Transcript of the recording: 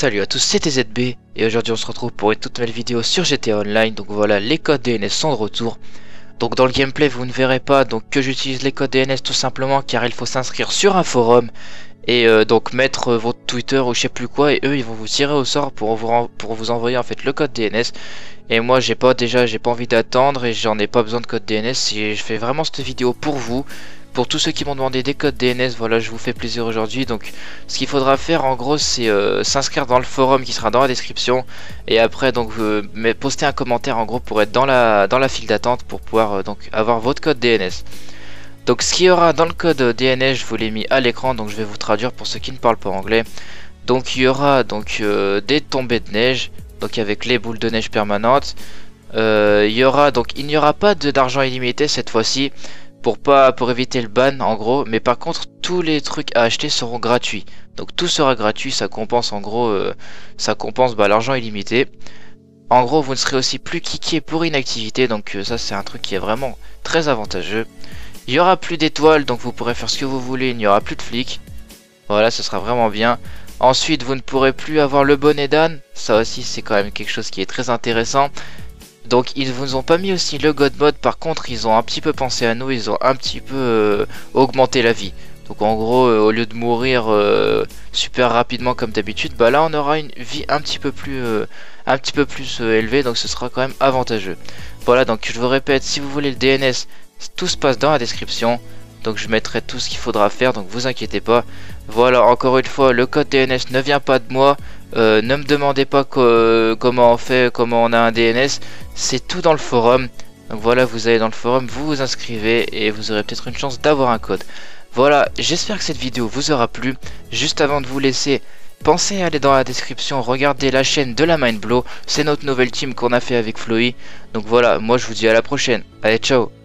Salut à tous, c'est TZB et aujourd'hui on se retrouve pour une toute nouvelle vidéo sur GTA Online. Donc voilà, les codes DNS sont de retour. Donc dans le gameplay vous ne verrez pas donc que j'utilise les codes DNS tout simplement car il faut s'inscrire sur un forum et euh, donc mettre votre Twitter ou je sais plus quoi et eux ils vont vous tirer au sort pour vous, pour vous envoyer en fait le code DNS et moi j'ai pas déjà j'ai pas envie d'attendre et j'en ai pas besoin de code DNS et je fais vraiment cette vidéo pour vous pour tous ceux qui m'ont demandé des codes DNS, voilà, je vous fais plaisir aujourd'hui. Donc, ce qu'il faudra faire, en gros, c'est euh, s'inscrire dans le forum qui sera dans la description. Et après, donc, euh, poster un commentaire, en gros, pour être dans la, dans la file d'attente pour pouvoir euh, donc avoir votre code DNS. Donc, ce qu'il y aura dans le code DNS, je vous l'ai mis à l'écran, donc je vais vous traduire pour ceux qui ne parlent pas anglais. Donc, il y aura donc des tombées de neige, donc avec les boules de neige permanentes. il y aura donc, il n'y aura pas d'argent illimité cette fois-ci pour pas pour éviter le ban en gros mais par contre tous les trucs à acheter seront gratuits. Donc tout sera gratuit ça compense en gros euh, ça compense bah, l'argent illimité. En gros vous ne serez aussi plus kické pour inactivité donc euh, ça c'est un truc qui est vraiment très avantageux. Il y aura plus d'étoiles donc vous pourrez faire ce que vous voulez il n'y aura plus de flics. Voilà ce sera vraiment bien. Ensuite vous ne pourrez plus avoir le bonnet d'âne. Ça aussi c'est quand même quelque chose qui est très intéressant donc ils vous ont pas mis aussi le God Mode, par contre ils ont un petit peu pensé à nous, ils ont un petit peu euh, augmenté la vie. Donc en gros, euh, au lieu de mourir euh, super rapidement comme d'habitude, bah là on aura une vie un petit peu plus élevée, donc ce sera quand même avantageux. Voilà, donc je vous répète, si vous voulez le DNS, tout se passe dans la description. Donc je mettrai tout ce qu'il faudra faire, donc vous inquiétez pas. Voilà, encore une fois, le code DNS ne vient pas de moi. Euh, ne me demandez pas comment on fait, comment on a un DNS. C'est tout dans le forum. Donc voilà, vous allez dans le forum, vous vous inscrivez et vous aurez peut-être une chance d'avoir un code. Voilà, j'espère que cette vidéo vous aura plu. Juste avant de vous laisser, pensez à aller dans la description, regarder la chaîne de la Mindblow. C'est notre nouvelle team qu'on a fait avec Floy. Donc voilà, moi je vous dis à la prochaine. Allez, ciao